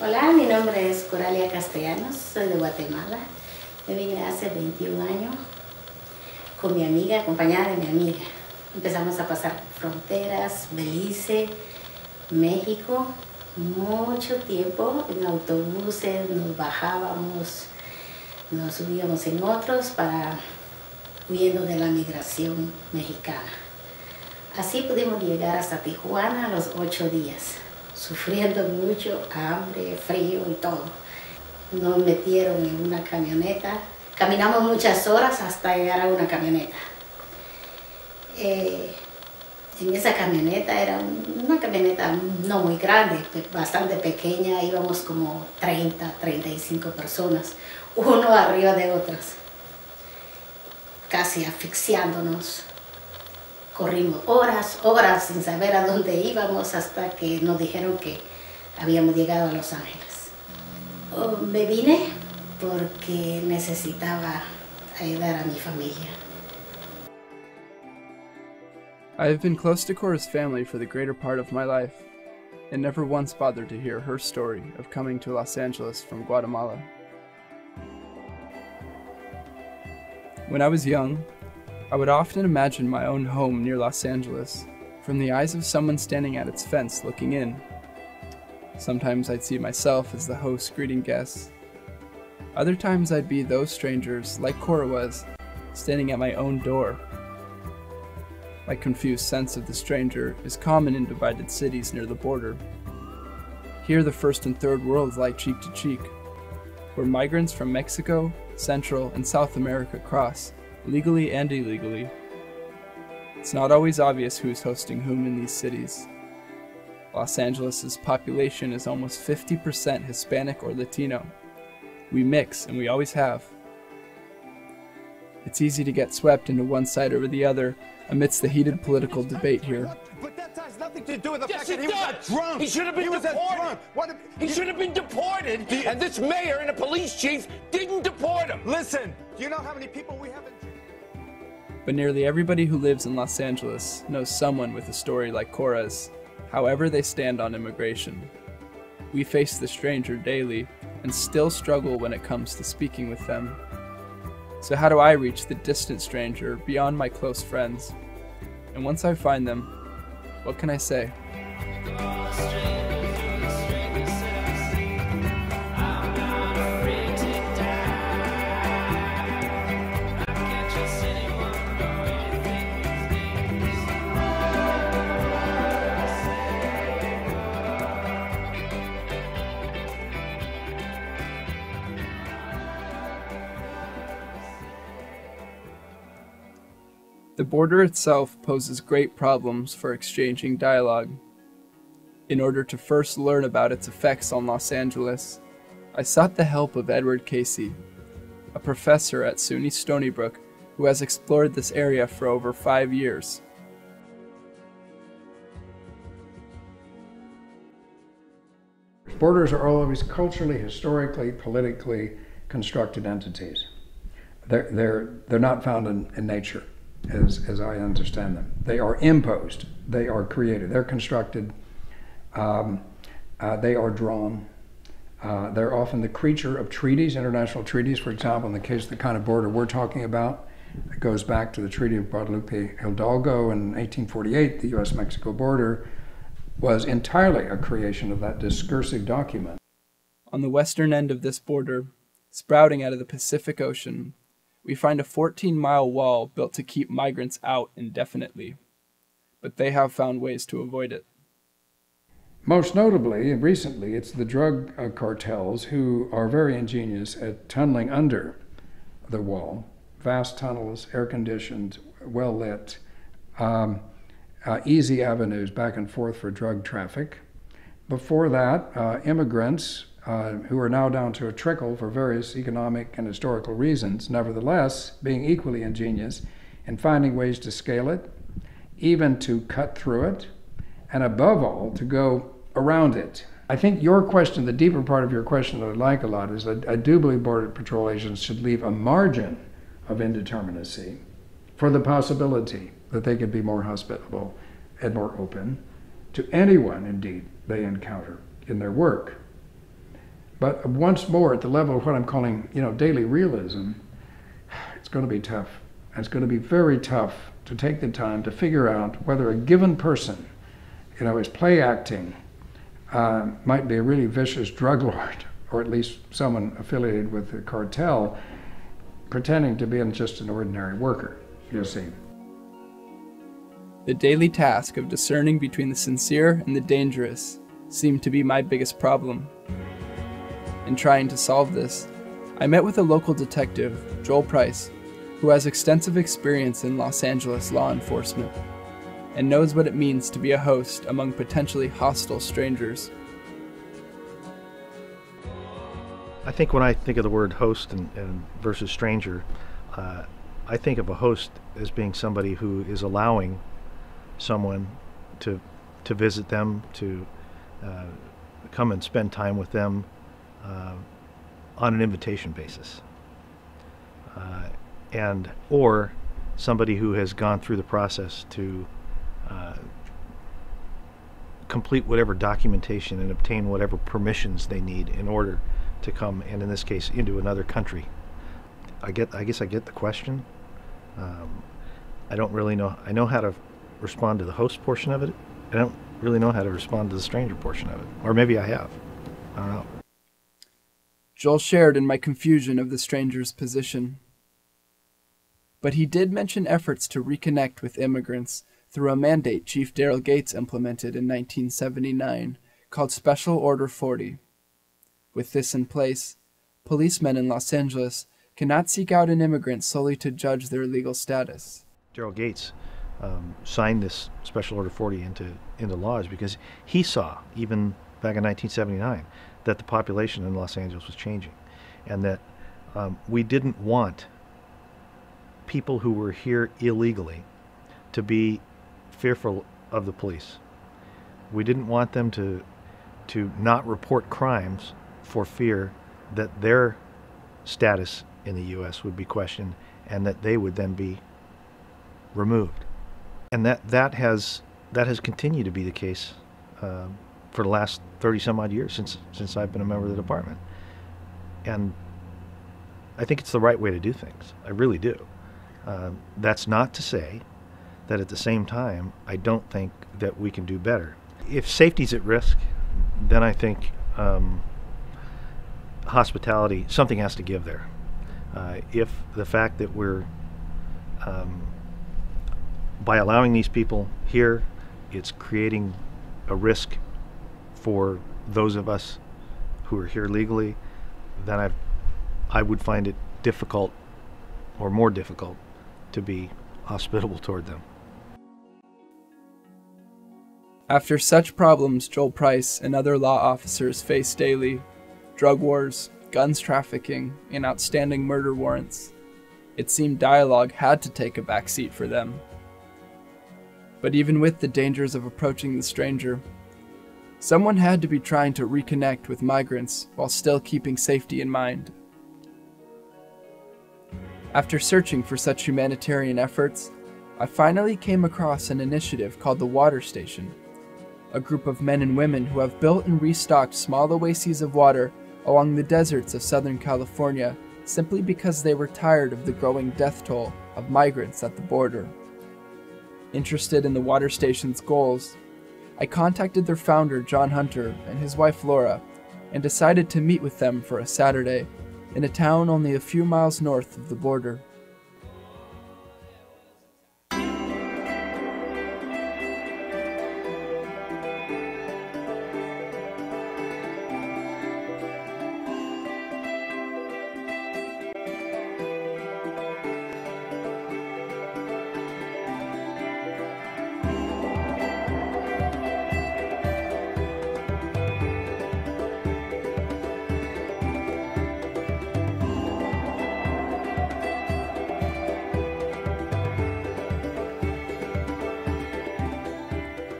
Hola, mi nombre es Coralia Castellanos, soy de Guatemala. Yo vine hace 21 años con mi amiga, acompañada de mi amiga. Empezamos a pasar fronteras, Belice, México, mucho tiempo en autobuses, nos bajábamos, nos subíamos en otros para huyendo de la migración mexicana. Así pudimos llegar hasta Tijuana a los ocho días, sufriendo mucho, hambre, frío y todo. Nos metieron en una camioneta, caminamos muchas horas hasta llegar a una camioneta. Eh, en esa camioneta era una camioneta no muy grande, bastante pequeña, íbamos como 30, 35 personas, uno arriba de otras, casi asfixiándonos. Corrimos horas, horas sin saber a dónde íbamos hasta que nos dijeron que habíamos llegado a Los Ángeles. Oh, me vine porque necesitaba ayudar a mi familia. I have been close to Cora's family for the greater part of my life, and never once bothered to hear her story of coming to Los Angeles from Guatemala. When I was young, I would often imagine my own home near Los Angeles from the eyes of someone standing at its fence looking in. Sometimes I'd see myself as the host greeting guests. Other times I'd be those strangers, like Cora was, standing at my own door. My confused sense of the stranger is common in divided cities near the border. Here, the first and third worlds lie cheek to cheek, where migrants from Mexico, Central, and South America cross, legally and illegally. It's not always obvious who's hosting whom in these cities. Los Angeles' population is almost 50% Hispanic or Latino. We mix, and we always have. It's easy to get swept into one side over the other amidst the heated political debate here. But that has nothing to do with the Yes, fact that he was does. a drunk. He should have been he deported. drunk. What if, He should have been deported, and this mayor and the police chief didn't deport him. Listen, do you know how many people we have in But nearly everybody who lives in Los Angeles knows someone with a story like Cora's, however they stand on immigration. We face the stranger daily and still struggle when it comes to speaking with them. So, how do I reach the distant stranger beyond my close friends? And once I find them, what can I say? The border itself poses great problems for exchanging dialogue. In order to first learn about its effects on Los Angeles, I sought the help of Edward Casey, a professor at SUNY Stony Brook who has explored this area for over five years. Borders are always culturally, historically, politically constructed entities. They're, they're, they're not found in, in nature, as, as I understand them. They are imposed, they are created, they're constructed, um, uh, they are drawn. Uh, they're often the creature of treaties, international treaties. For example, in the case of the kind of border we're talking about, it goes back to the Treaty of Guadalupe Hidalgo in 1848, the US Mexico border was entirely a creation of that discursive document. On the western end of this border, sprouting out of the Pacific Ocean, we find a 14 mile wall built to keep migrants out indefinitely. But they have found ways to avoid it. Most notably, recently, it's the drug uh, cartels who are very ingenious at tunneling under the wall. Vast tunnels, air conditioned, well lit, um, uh, easy avenues back and forth for drug traffic. Before that, uh, immigrants uh, who are now down to a trickle for various economic and historical reasons, nevertheless, being equally ingenious in finding ways to scale it, even to cut through it, and above all, to go around it. I think your question, the deeper part of your question that I like a lot, is that I do believe Border Patrol agents should leave a margin of indeterminacy for the possibility that they could be more hospitable and more open to anyone, indeed, they encounter in their work. But once more, at the level of what I'm calling, you know, daily realism, it's going to be tough. And it's going to be very tough to take the time to figure out whether a given person, you know, is play acting, uh, might be a really vicious drug lord, or at least someone affiliated with the cartel, pretending to be just an ordinary worker, you see. The daily task of discerning between the sincere and the dangerous seemed to be my biggest problem. In trying to solve this, I met with a local detective, Joel Price, who has extensive experience in Los Angeles law enforcement and knows what it means to be a host among potentially hostile strangers. I think when I think of the word host and, and versus stranger, uh, I think of a host as being somebody who is allowing someone to to visit them, to uh, come and spend time with them uh, on an invitation basis, uh, and or somebody who has gone through the process to uh, complete whatever documentation and obtain whatever permissions they need in order to come and in this case into another country. I get I guess I get the question. Um, I don't really know I know how to respond to the host portion of it. I don't really know how to respond to the stranger portion of it. Or maybe I have. I don't know. Joel shared in my confusion of the stranger's position. But he did mention efforts to reconnect with immigrants through a mandate Chief Daryl Gates implemented in 1979 called Special Order 40. With this in place, policemen in Los Angeles cannot seek out an immigrant solely to judge their legal status. Daryl Gates um, signed this Special Order 40 into into laws because he saw, even back in 1979, that the population in Los Angeles was changing, and that um, we didn't want people who were here illegally to be fearful of the police. We didn't want them to to not report crimes for fear that their status in the U.S. would be questioned and that they would then be removed. And that, that, has, that has continued to be the case uh, for the last 30 some odd years since, since I've been a member of the department. And I think it's the right way to do things. I really do. Uh, that's not to say that at the same time, I don't think that we can do better. If safety's at risk, then I think um, hospitality, something has to give there. Uh, if the fact that we're, um, by allowing these people here, it's creating a risk for those of us who are here legally, then I, I would find it difficult or more difficult to be hospitable toward them. After such problems Joel Price and other law officers face daily drug wars, guns trafficking, and outstanding murder warrants it seemed dialogue had to take a backseat for them. But even with the dangers of approaching the stranger, someone had to be trying to reconnect with migrants while still keeping safety in mind. After searching for such humanitarian efforts, I finally came across an initiative called the Water Station a group of men and women who have built and restocked small oases of water along the deserts of Southern California simply because they were tired of the growing death toll of migrants at the border. Interested in the water station's goals, I contacted their founder, John Hunter, and his wife, Laura, and decided to meet with them for a Saturday in a town only a few miles north of the border.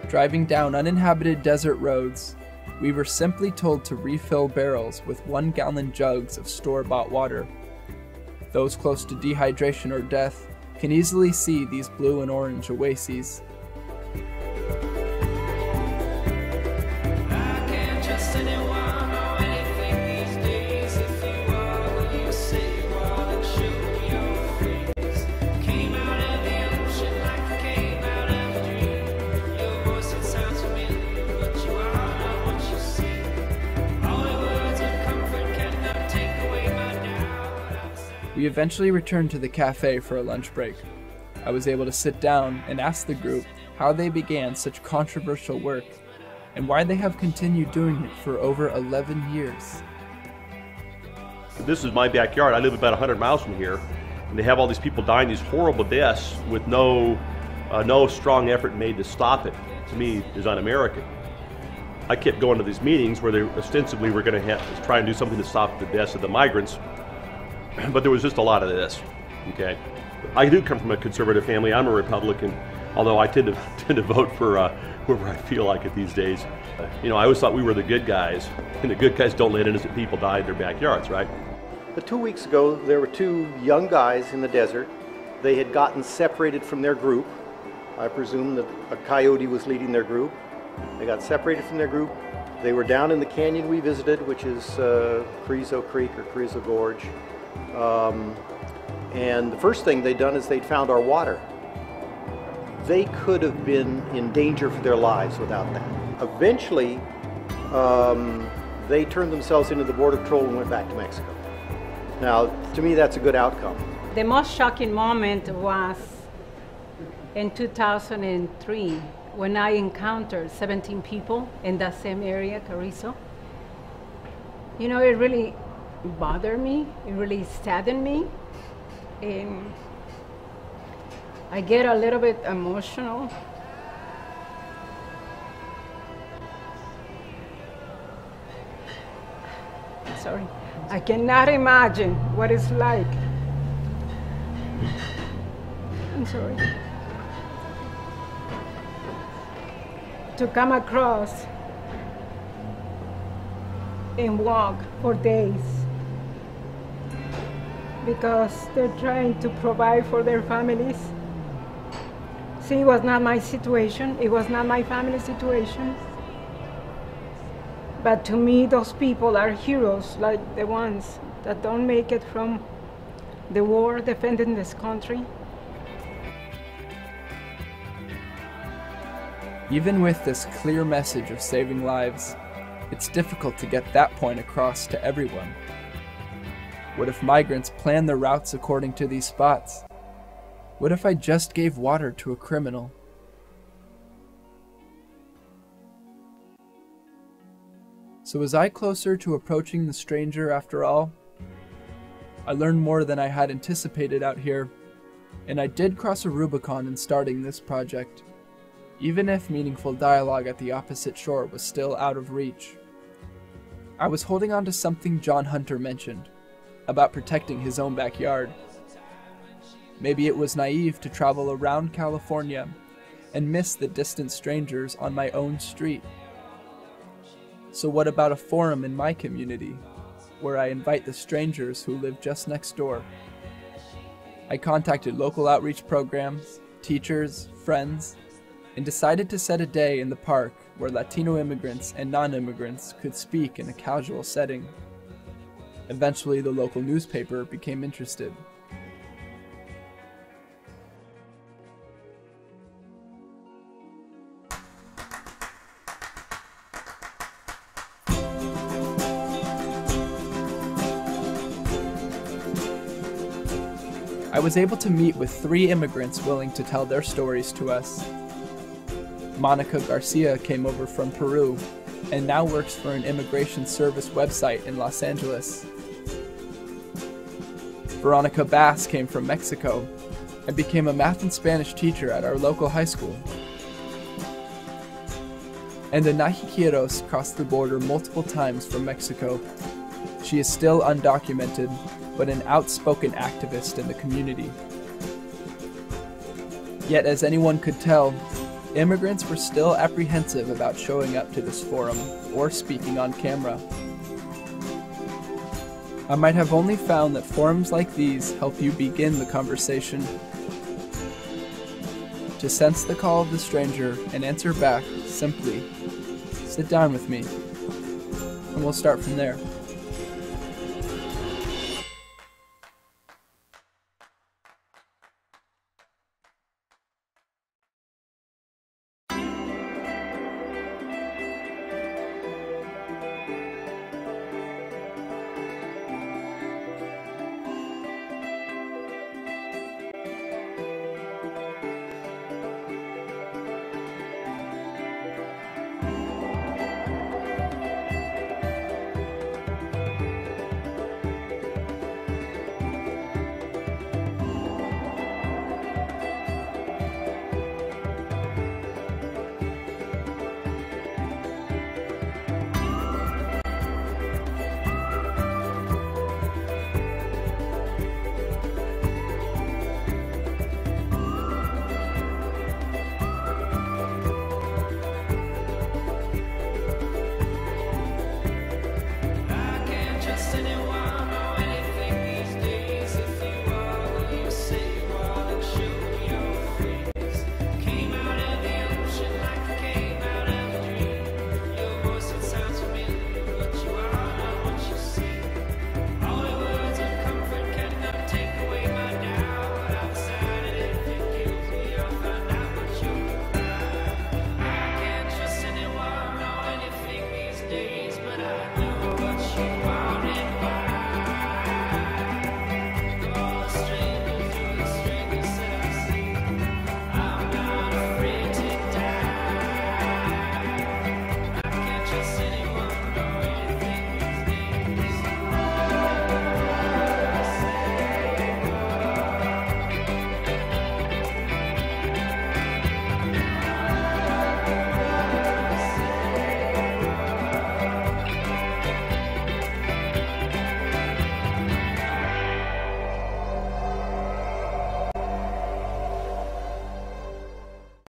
Driving down uninhabited desert roads, we were simply told to refill barrels with one gallon jugs of store bought water. Those close to dehydration or death can easily see these blue and orange oases. Eventually returned to the cafe for a lunch break. I was able to sit down and ask the group how they began such controversial work and why they have continued doing it for over 11 years. This is my backyard. I live about 100 miles from here, and they have all these people dying these horrible deaths with no, uh, no strong effort made to stop it. To me, is un-American. I kept going to these meetings where they ostensibly were going to try and do something to stop the deaths of the migrants, but there was just a lot of this. Okay, I do come from a conservative family. I'm a Republican, although I tend to tend to vote for uh, whoever I feel like it these days. You know, I always thought we were the good guys, and the good guys don't let innocent people die in their backyards, right? But two weeks ago, there were two young guys in the desert. They had gotten separated from their group. I presume that a coyote was leading their group. They got separated from their group. They were down in the canyon we visited, which is uh, Carrizo Creek or Carrizo Gorge. Um, and the first thing they'd done is they'd found our water. They could have been in danger for their lives without that. Eventually, um, they turned themselves into the Border Patrol and went back to Mexico. Now, to me, that's a good outcome. The most shocking moment was in 2003 when I encountered 17 people in that same area, Carrizo. You know, it really bothered me, it really saddened me. And I get a little bit emotional. Sorry. I cannot imagine what it's like. I'm sorry. To come across and walk for days because they're trying to provide for their families. See, it was not my situation, it was not my family situation. But to me, those people are heroes, like the ones that don't make it from the war defending this country. Even with this clear message of saving lives, it's difficult to get that point across to everyone. What if migrants plan their routes according to these spots? What if I just gave water to a criminal? So was I closer to approaching the stranger after all? I learned more than I had anticipated out here, and I did cross a Rubicon in starting this project, even if meaningful dialogue at the opposite shore was still out of reach. I was holding on to something John Hunter mentioned about protecting his own backyard. Maybe it was naive to travel around California and miss the distant strangers on my own street. So, what about a forum in my community where I invite the strangers who live just next door? I contacted local outreach programs, teachers, friends, and decided to set a day in the park where Latino immigrants and non immigrants could speak in a casual setting. Eventually, the local newspaper became interested. I was able to meet with three immigrants willing to tell their stories to us. Monica Garcia came over from Peru and now works for an immigration service website in Los Angeles. Veronica Bass came from Mexico and became a math and Spanish teacher at our local high school. And Anahi Quiros crossed the border multiple times from Mexico. She is still undocumented, but an outspoken activist in the community. Yet, as anyone could tell, immigrants were still apprehensive about showing up to this forum or speaking on camera. I might have only found that forums like these help you begin the conversation. To sense the call of the stranger and answer back, simply sit down with me, and we'll start from there.